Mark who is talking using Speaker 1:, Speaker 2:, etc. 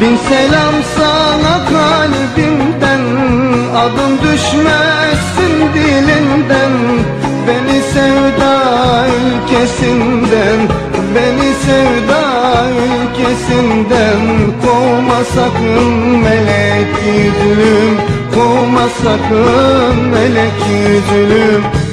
Speaker 1: Bin selam sana kalbimden. Adım düşmesin dilinden. Beni sevda ülkesinden. Beni sevda ülkesinden. Kovma sakın melek yüzlüm. Kovma sakın melek yüzlüm.